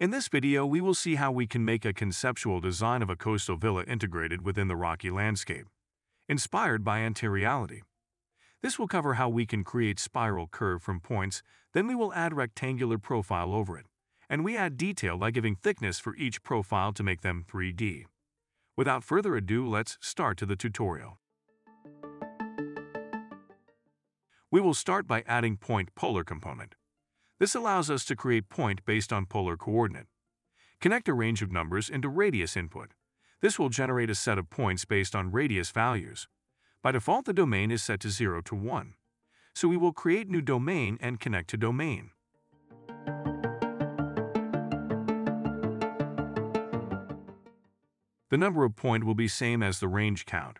In this video, we will see how we can make a conceptual design of a coastal villa integrated within the rocky landscape, inspired by Antireality. This will cover how we can create spiral curve from points, then we will add rectangular profile over it, and we add detail by giving thickness for each profile to make them 3D. Without further ado, let's start to the tutorial. We will start by adding point polar component. This allows us to create point based on polar coordinate. Connect a range of numbers into radius input. This will generate a set of points based on radius values. By default, the domain is set to 0 to 1. So we will create new domain and connect to domain. The number of point will be same as the range count.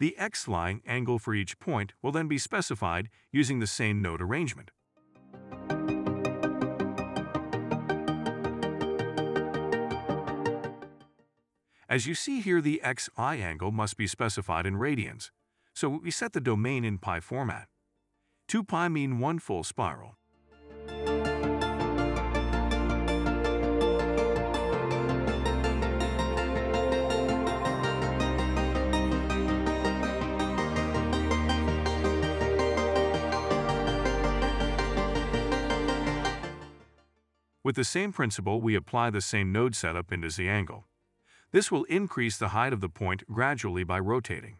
The xy angle for each point will then be specified using the same node arrangement. As you see here, the xy angle must be specified in radians, so we set the domain in pi format. 2 pi mean one full spiral. With the same principle, we apply the same node setup into the angle. This will increase the height of the point gradually by rotating.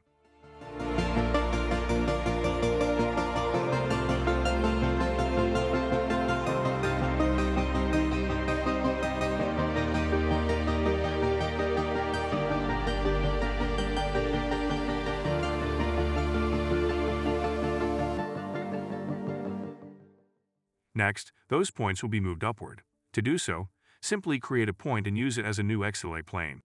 Next, those points will be moved upward. To do so, simply create a point and use it as a new XLA plane.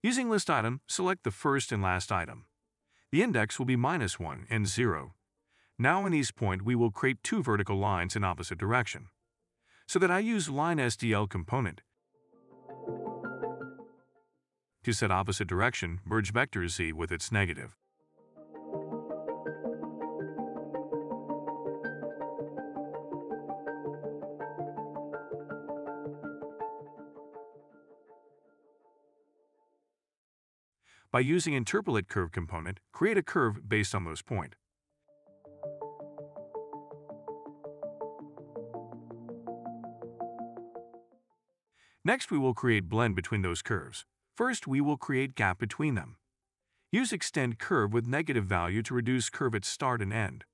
Using list item, select the first and last item. The index will be minus 1 and 0. Now in these point, we will create two vertical lines in opposite direction. So that I use line SDL component to set opposite direction, merge vector z with its negative. By using interpolate curve component, create a curve based on those point. Next, we will create blend between those curves. First, we will create gap between them. Use extend curve with negative value to reduce curve at start and end.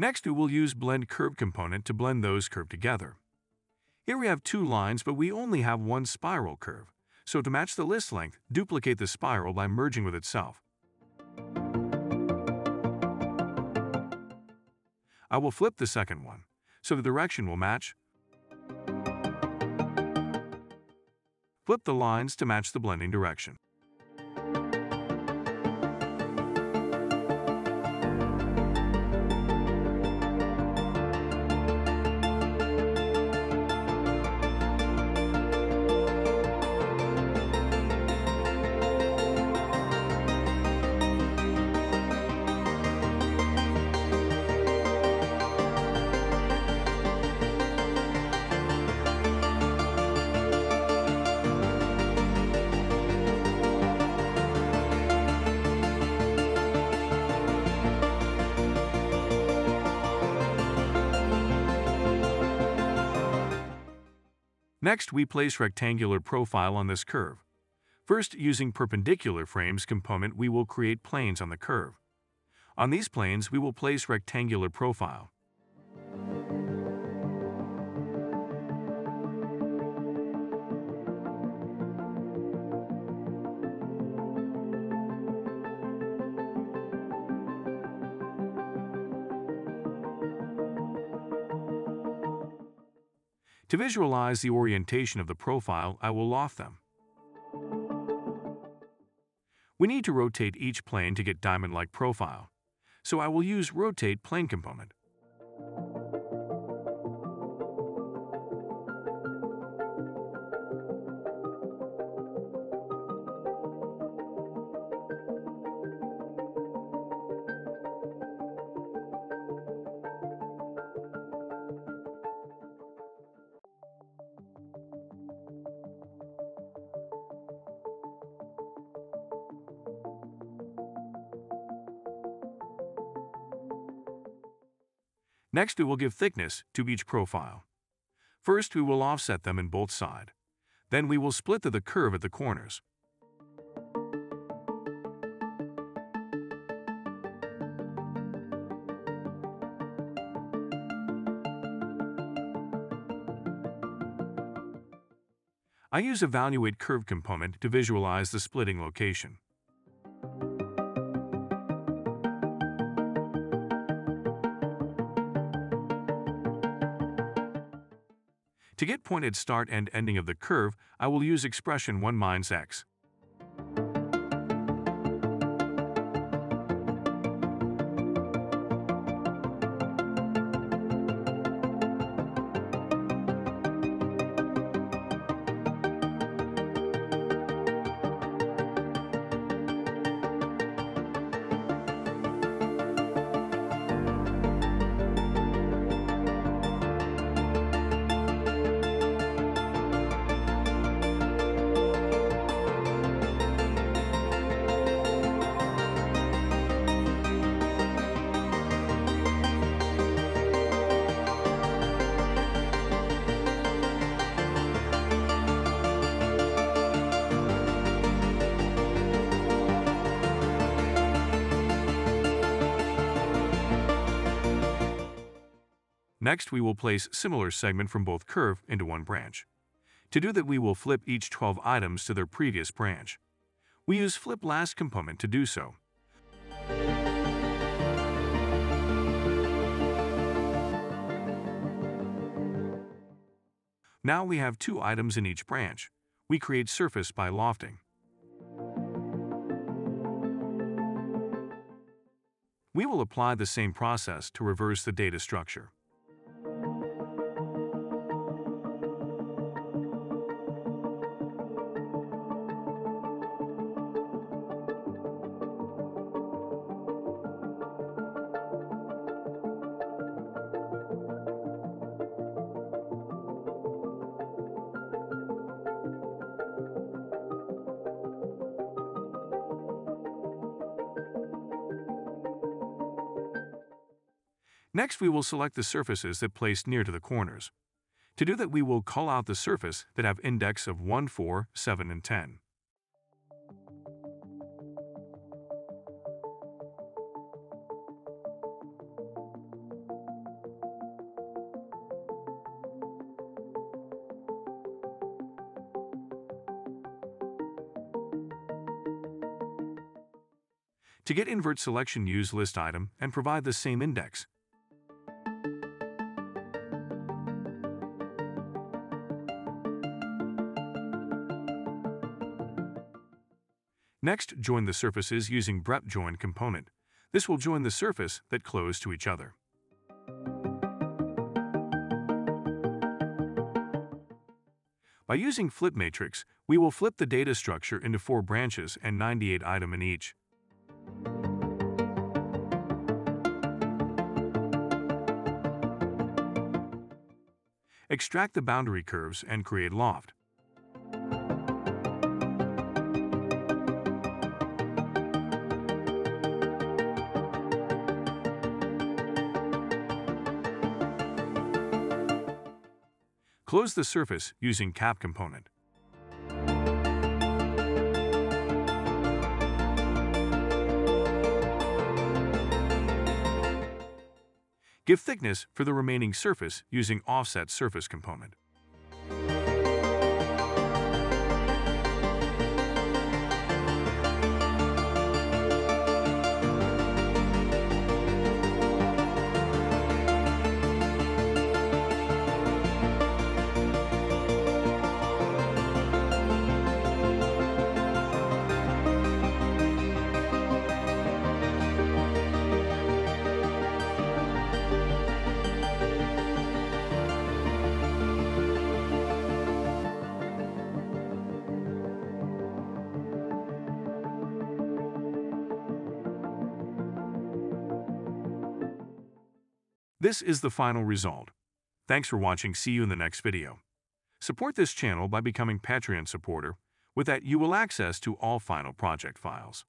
Next, we will use Blend Curve component to blend those curved together. Here we have two lines, but we only have one spiral curve. So to match the list length, duplicate the spiral by merging with itself. I will flip the second one, so the direction will match. Flip the lines to match the blending direction. Next, we place rectangular profile on this curve. First, using perpendicular frames component, we will create planes on the curve. On these planes, we will place rectangular profile. To visualize the orientation of the profile, I will loft them. We need to rotate each plane to get diamond-like profile, so I will use Rotate Plane component. Next, we will give thickness to each profile. First, we will offset them in both sides. Then we will split the curve at the corners. I use Evaluate Curve component to visualize the splitting location. To get pointed start and ending of the curve, I will use expression 1 minus x. Next, we will place similar segment from both curve into one branch. To do that, we will flip each 12 items to their previous branch. We use flip last component to do so. Now we have two items in each branch. We create surface by lofting. We will apply the same process to reverse the data structure. Next, we will select the surfaces that place near to the corners. To do that, we will call out the surface that have index of 1, 4, 7, and 10. To get invert selection, use list item and provide the same index. Next, join the surfaces using Brep Join component. This will join the surface that close to each other. By using Flip Matrix, we will flip the data structure into four branches and 98 item in each. Extract the boundary curves and create loft. Close the surface using cap component. Give thickness for the remaining surface using offset surface component. This is the final result. Thanks for watching. See you in the next video. Support this channel by becoming Patreon supporter. With that, you will access to all final project files.